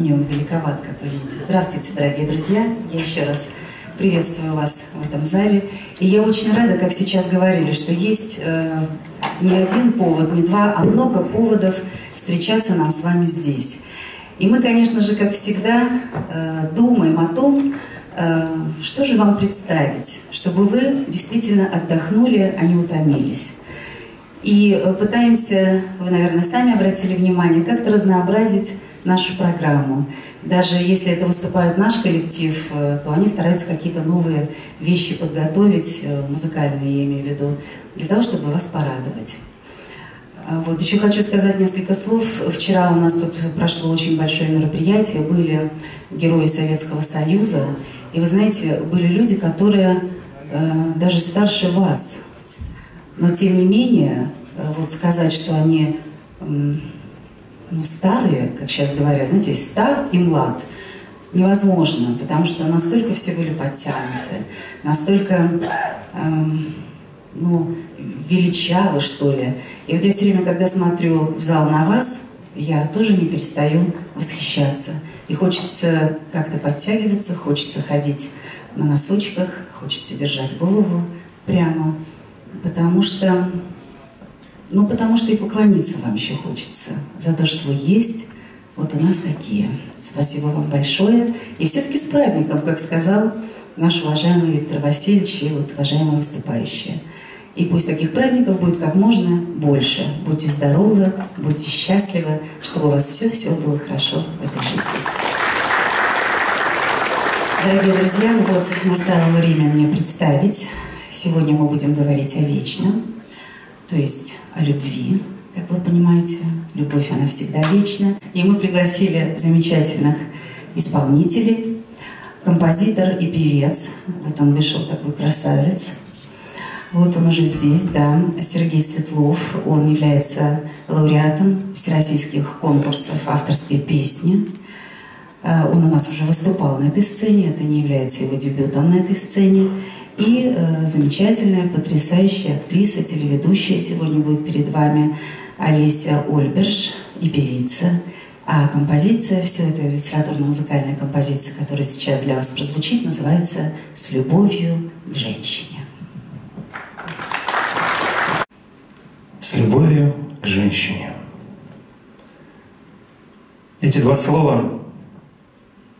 Мне он великоват, как вы видите. Здравствуйте, дорогие друзья. Я еще раз приветствую вас в этом зале. И я очень рада, как сейчас говорили, что есть э, не один повод, не два, а много поводов встречаться нам с вами здесь. И мы, конечно же, как всегда, э, думаем о том, э, что же вам представить, чтобы вы действительно отдохнули, а не утомились. И э, пытаемся, вы, наверное, сами обратили внимание, как-то разнообразить нашу программу. Даже если это выступает наш коллектив, э, то они стараются какие-то новые вещи подготовить, э, музыкальные, я имею в виду, для того, чтобы вас порадовать. А вот еще хочу сказать несколько слов. Вчера у нас тут прошло очень большое мероприятие, были герои Советского Союза, и вы знаете, были люди, которые э, даже старше вас, но тем не менее, э, вот сказать, что они ну, старые, как сейчас говорят, знаете, стар и млад, невозможно, потому что настолько все были подтянуты, настолько, эм, ну, величавы, что ли. И вот я все время, когда смотрю в зал на вас, я тоже не перестаю восхищаться. И хочется как-то подтягиваться, хочется ходить на носочках, хочется держать голову прямо потому что, ну, потому что и поклониться вам еще хочется за то, что вы есть. Вот у нас такие. Спасибо вам большое. И все-таки с праздником, как сказал наш уважаемый Виктор Васильевич и вот уважаемые выступающие. И пусть таких праздников будет как можно больше. Будьте здоровы, будьте счастливы, чтобы у вас все-все было хорошо в этой жизни. Дорогие друзья, вот настало время мне представить Сегодня мы будем говорить о вечном, то есть о любви, как вы понимаете. Любовь, она всегда вечна. И мы пригласили замечательных исполнителей, композитор и певец. Вот он вышел такой красавец. Вот он уже здесь, да, Сергей Светлов. Он является лауреатом всероссийских конкурсов авторской песни. Э, он у нас уже выступал на этой сцене, это не является его дебютом на этой сцене. И э, замечательная, потрясающая актриса, телеведущая сегодня будет перед вами Олеся Ольберш и певица. А композиция, все это литературно-музыкальная композиция, которая сейчас для вас прозвучит, называется «С любовью к женщине». С любовью к женщине. Эти два слова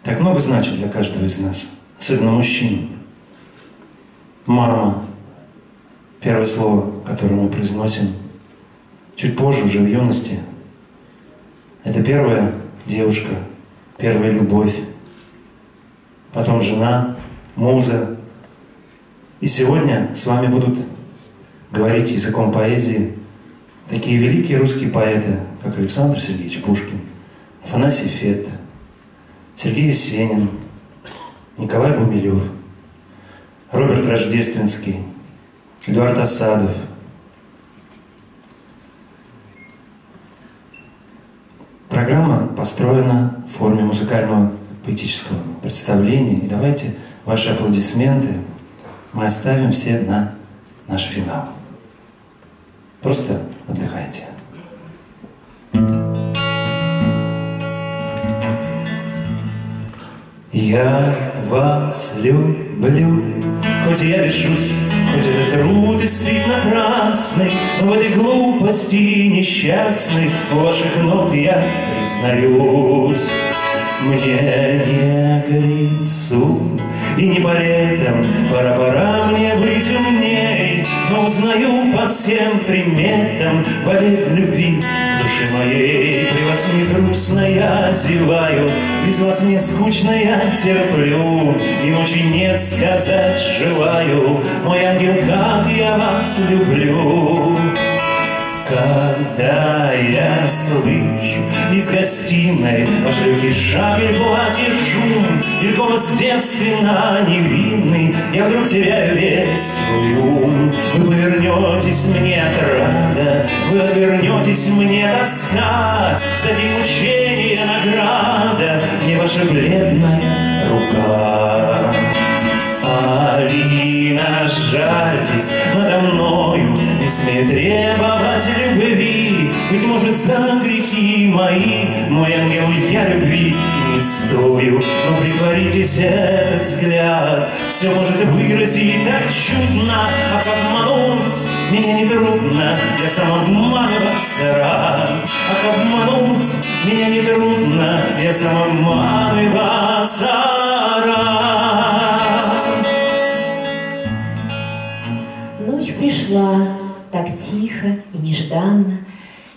так много значат для каждого из нас, особенно мужчин. Мама. Первое слово, которое мы произносим. Чуть позже, уже в юности. Это первая девушка, первая любовь. Потом жена, муза. И сегодня с вами будут говорить языком поэзии такие великие русские поэты, как Александр Сергеевич Пушкин, Афанасий Фет, Сергей Есенин, Николай Гумилев – Роберт Рождественский, Эдуард Осадов. Программа построена в форме музыкального поэтического представления. И давайте ваши аплодисменты мы оставим все на наш финал. Просто отдыхайте. Я вас люблю, хоть я лишусь, хоть это труд и стыд напрасный, в этой глупости несчастной у ваших ног я признаюсь. Мне не к лицу и не по летам, пора-пора мне быть умней, но узнаю по всем приметам болезнь любви грустно я зеваю, без вас мне скучно я терплю, и ночи нет сказать желаю, мой ангел, как я вас люблю. Когда я слышу из гостиной Ваш легкий шаг платье шум И голос детственно невинный Я вдруг теряю весь свой ум. Вы повернетесь мне от рада Вы отвернетесь мне тоска За эти мучения награда Мне ваша бледная рука. Алина, жальтесь надо мною смей требовать любви, Быть может, за грехи мои, Мой ангел, я любви не пустую, но притворитесь этот взгляд, все может выразить так чудно, а обмануть меня нетрудно, я сам обманываться рад. А обмануть меня нетрудно, я сам обманываться рад. Ночь пришла так тихо и нежданно,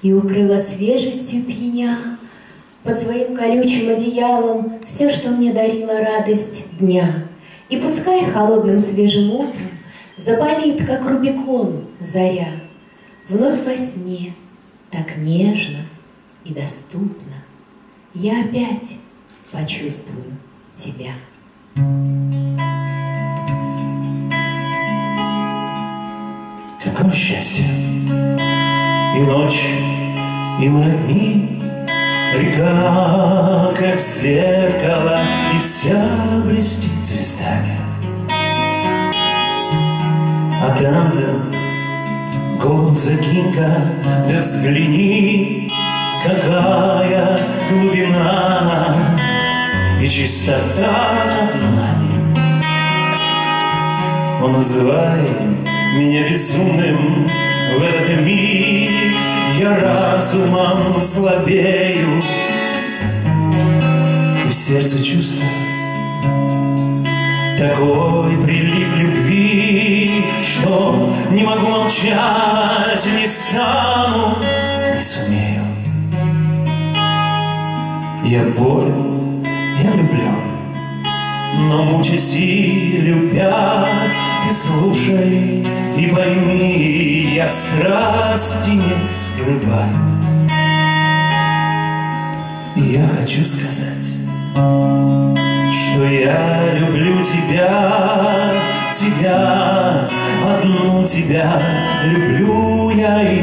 И укрыла свежестью пьяня Под своим колючим одеялом Все, что мне дарила радость дня. И пускай холодным свежим утром Запалит, как Рубикон, заря, Вновь во сне, так нежно и доступно, Я опять почувствую тебя. Какое счастье! И ночь, и мы одни, Река, как зеркало, И вся блестит звездами. А там-то голос закинка, Да взгляни, какая глубина И чистота над нами. Он называет меня безумным в этот миг. Я разумом слабею, и в сердце чувство такой прилив любви, что не могу молчать, не стану, не сумею. Я болен, я влюблен, но мучаясь и любя, ты слушай и пойми, я страсти не скрываю. И я хочу сказать, что я люблю тебя, тебя, одну тебя люблю я и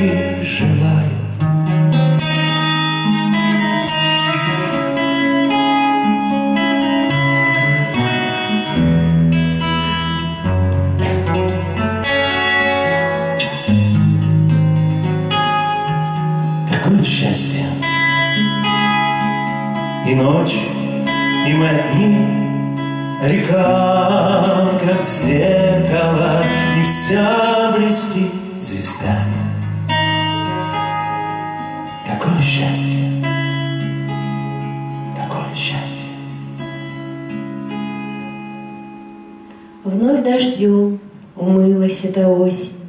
Какое счастье! И ночь, и мы одни, Река, как зеркало, И вся блестит звездами. Какое счастье! Какое счастье! Вновь дождем умылась эта осень,